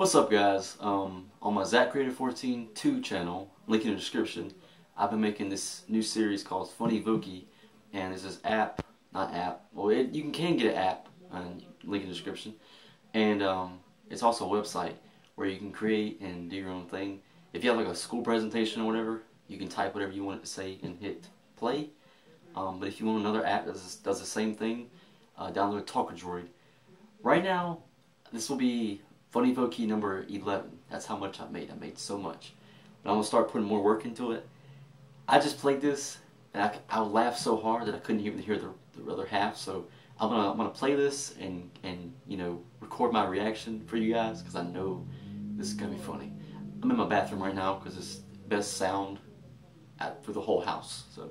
What's up guys? Um, on my Zack Creator 14 2 channel, link in the description, I've been making this new series called Funny Voki and there's this app, not app, well it, you can, get an app, and link in the description, and um, it's also a website where you can create and do your own thing. If you have like a school presentation or whatever, you can type whatever you want it to say and hit play. Um, but if you want another app that does, does the same thing, uh, download Talkadroid. Right now, this will be Funny Voki number 11. That's how much I made. I made so much. But I'm going to start putting more work into it. I just played this, and I, I laughed so hard that I couldn't even hear the, the other half. So I'm to I'm gonna play this and, and, you know, record my reaction for you guys, because I know this is going to be funny. I'm in my bathroom right now, because it's best sound at, for the whole house. So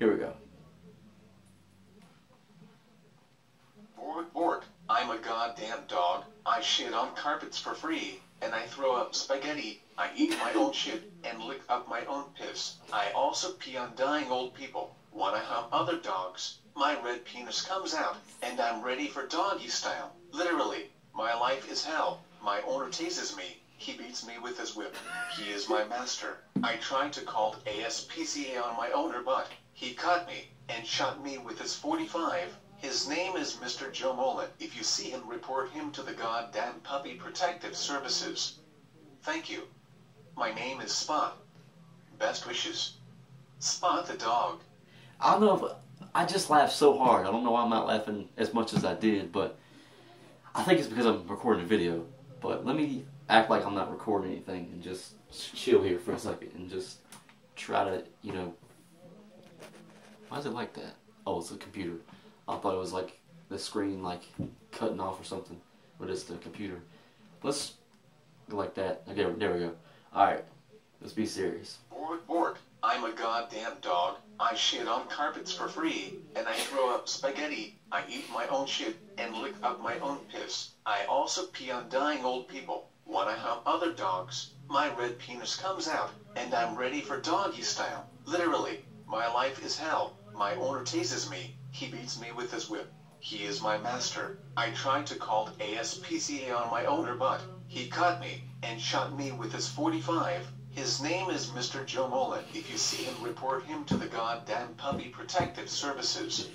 here we go. Bork, bork. I'm a goddamn dog. I shit on carpets for free, and I throw up spaghetti. I eat my own shit and lick up my own piss. I also pee on dying old people. Wanna hump other dogs? My red penis comes out, and I'm ready for doggy style. Literally, my life is hell. My owner tases me. He beats me with his whip. He is my master. I tried to call ASPCA on my owner, but he caught me and shot me with his 45. His name is Mr. Joe Mullet. If you see him, report him to the goddamn Puppy Protective Services. Thank you. My name is Spot. Best wishes. Spot the dog. I don't know if I just laughed so hard. I don't know why I'm not laughing as much as I did, but I think it's because I'm recording a video. But let me act like I'm not recording anything and just chill here for a second and just try to, you know. Why is it like that? Oh, it's a computer. I thought it was like the screen like cutting off or something, but it's the computer. Let's go like that. Okay, there we go. Alright, let's be serious. Bork, bork. I'm a goddamn dog. I shit on carpets for free, and I throw up spaghetti. I eat my own shit and lick up my own piss. I also pee on dying old people. Wanna hump other dogs? My red penis comes out, and I'm ready for doggy style. Literally, my life is hell. My owner tases me. He beats me with his whip. He is my master. I tried to call ASPCA on my owner, but he caught me and shot me with his 45. His name is Mr. Joe Mullet. If you see him, report him to the goddamn Puppy Protective Services.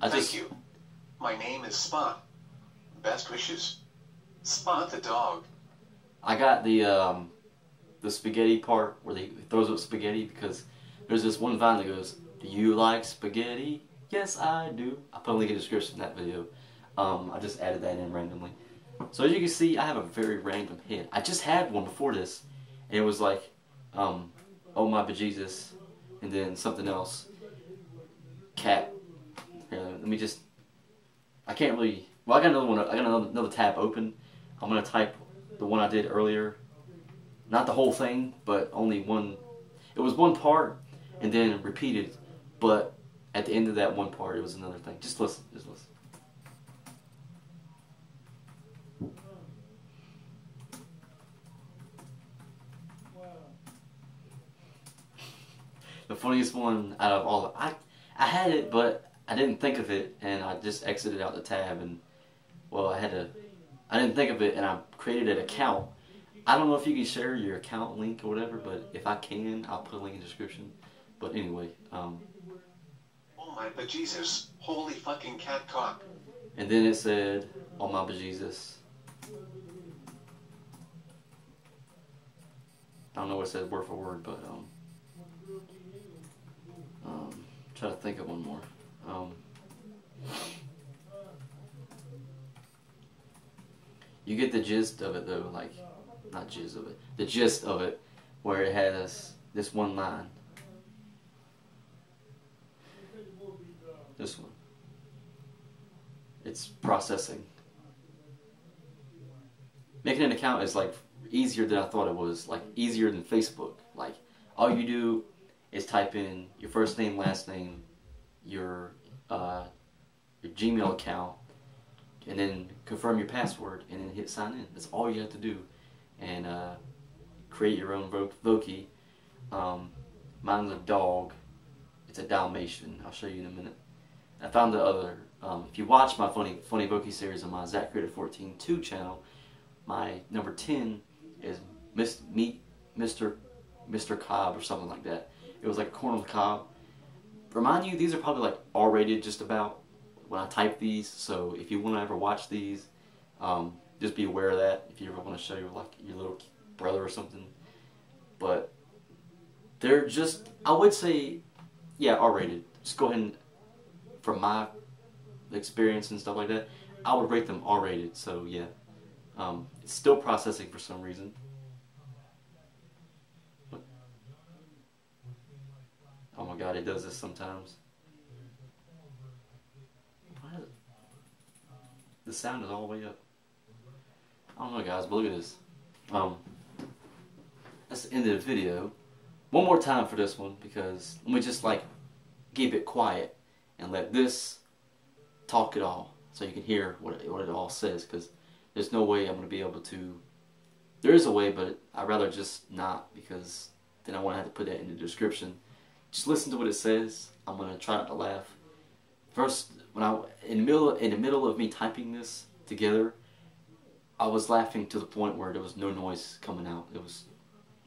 I Thank just, you. My name is Spot. Best wishes. Spot the dog. I got the um, the spaghetti part where they throws up spaghetti because there's this one vine that goes, "Do you like spaghetti?" Yes, I do. I put a link in the description of that video. Um, I just added that in randomly. So as you can see, I have a very random hit. I just had one before this, and it was like, um, "Oh my bejesus," and then something else. Cat. Let me just. I can't really. Well, I got another one. I got another, another tab open. I'm gonna type the one I did earlier. Not the whole thing, but only one. It was one part, and then repeated. But at the end of that one part, it was another thing. Just listen. Just listen. The funniest one out of all, of, I I had it, but I didn't think of it, and I just exited out the tab, and well, I had to. I didn't think of it, and I created an account. I don't know if you can share your account link or whatever, but if I can, I'll put a link in the description. But anyway, um, Oh my bejesus. Holy fucking cat cock. and then it said, "Oh my bejesus." I don't know what it says word for word, but um, um, try to think of one more. Um, you get the gist of it though, like not gist of it, the gist of it, where it has this one line. This one. It's processing. Making an account is like easier than I thought it was. Like easier than Facebook. Like all you do is type in your first name, last name, your uh, your Gmail account, and then confirm your password, and then hit sign in. That's all you have to do, and uh, create your own vo- Voki. Um, mine's a dog. It's a Dalmatian. I'll show you in a minute. I found the other. Um, if you watch my funny funny Voki series on my Zack Creator 14 2 channel, my number ten is Miss Meet Mr. Mr. Cobb or something like that. It was like a corn the. Remind you, these are probably like R-rated just about when I type these. So if you want to ever watch these, um, just be aware of that. If you ever want to show your like your little brother or something, but they're just I would say, yeah, R-rated. Just go ahead and from my experience and stuff like that, I would rate them R-rated. So yeah, um, it's still processing for some reason. Oh my god, it does this sometimes. What? The sound is all the way up. I don't know guys, but look at this. Um, that's the end of the video. One more time for this one because let me just like keep it quiet and let this talk it all so you can hear what it, what it all says because there's no way I'm going to be able to. There is a way, but I'd rather just not because then I want to have to put that in the description. Just listen to what it says. I'm going to try not to laugh. First, when I in the middle in the middle of me typing this together, I was laughing to the point where there was no noise coming out. It was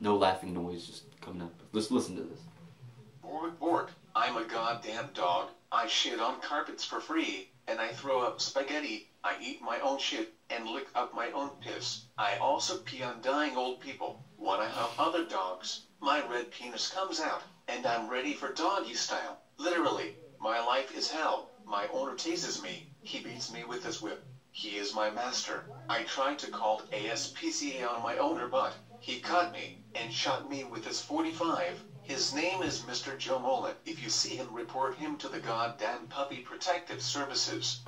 no laughing noise just coming out. Let's listen to this. Bork, bork. I'm a goddamn dog. I shit on carpets for free, and I throw up spaghetti. I eat my own shit and lick up my own piss. I also pee on dying old people. When I help other dogs, my red penis comes out, and I'm ready for doggy style. Literally, my life is hell. My owner tases me. He beats me with his whip. He is my master. I tried to call ASPCA on my owner, but he caught me and shot me with his 45. His name is Mr. Joe Mullet. If you see him, report him to the goddamn Puppy Protective Services.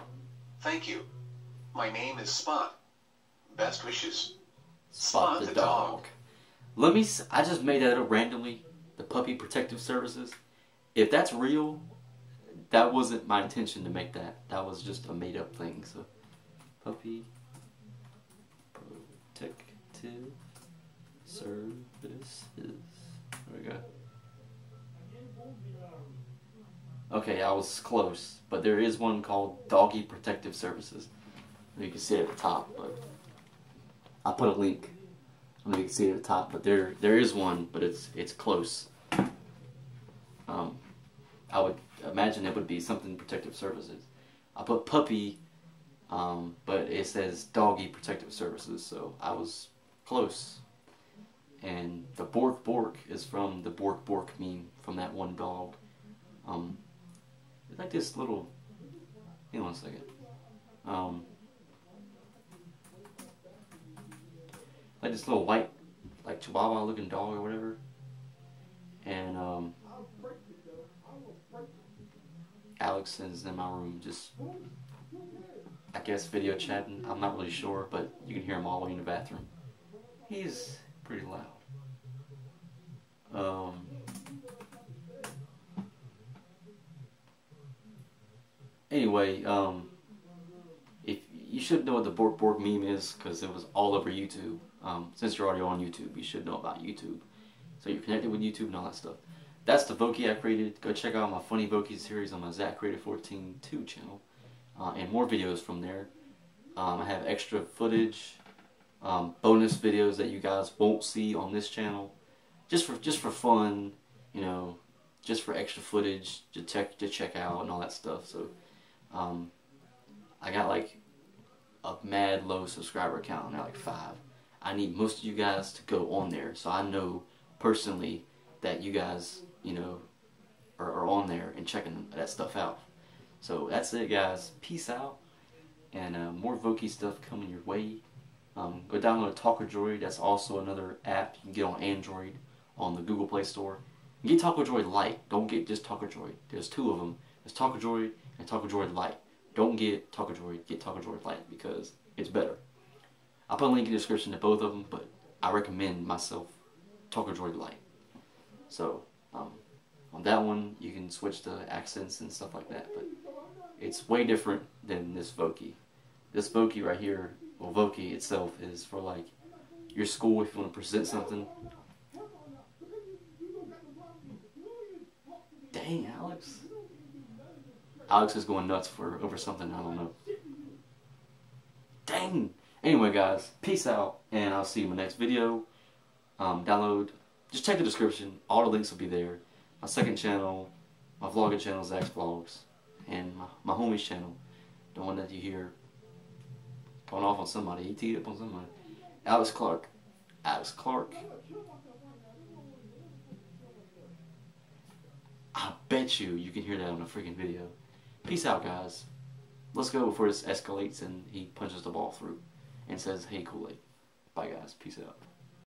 Thank you. My name is Spot. Best wishes. Spot the dog. Let me. I just made that up randomly. The Puppy Protective Services. If that's real, that wasn't my intention to make that. That was just a made up thing. So, Puppy Protective Services. There we go. Okay, I was close, but there is one called Doggy Protective Services. You can see it at the top, but I put a link. I mean, you can see it at the top, but there there is one, but it's it's close. Um, I would imagine it would be something protective services. I put puppy, um, but it says doggy protective services, so I was close. And the Bork Bork is from the Bork Bork meme from that one dog. Um, like this little. Hang on a second. Um, like this little white, like Chihuahua looking dog or whatever. And um, Alex is in my room just, I guess, video chatting. I'm not really sure, but you can hear him all the way in the bathroom. He's pretty loud. Um, anyway, um, if you should know what the Bork Bork meme is because it was all over YouTube. Um, since you're already on YouTube, you should know about YouTube. So you're connected with YouTube and all that stuff. That's the Voki I created. Go check out my Funny Voki series on my Zack Creative 14 2 channel. Uh, and more videos from there. Um, I have extra footage, um, bonus videos that you guys won't see on this channel. Just for just for fun, you know, just for extra footage to check to check out and all that stuff. So um, I got like a mad low subscriber count now, like five. I need most of you guys to go on there so I know personally that you guys, you know, are, are on there and checking that stuff out. So that's it, guys. Peace out. And uh, more Voki stuff coming your way. Um, go download Talkadroid. That's also another app you can get on Android on the Google Play Store. Get Talkadroid Lite. Don't get just Talkadroid. There's two of them. There's Talkadroid and Talkadroid Lite. Don't get Talkadroid. Get Talkadroid Lite because it's better. I'll put a link in the description to both of them, but I recommend myself Talkadroid Lite. So, um, on that one, you can switch the accents and stuff like that, but it's way different than this Voki. This Voki right here, well, Voki itself is for like your school if you want to present something. Dang, Alex. Alex is going nuts for over something, I don't know. Dang! Anyway, guys, peace out, and I'll see you in my next video. Um, download, just check the description. All the links will be there. My second channel, my vlogging channel, Zach's Vlogs, and my, my homie's channel, the one that you hear going off on somebody. He teed up on somebody. Alex Clarke. Alex Clarke. I bet you you can hear that on a freaking video. Peace out, guys. Let's go before this escalates and he punches the ball through and says, hey, Kool-Aid. Bye, guys. Peace out.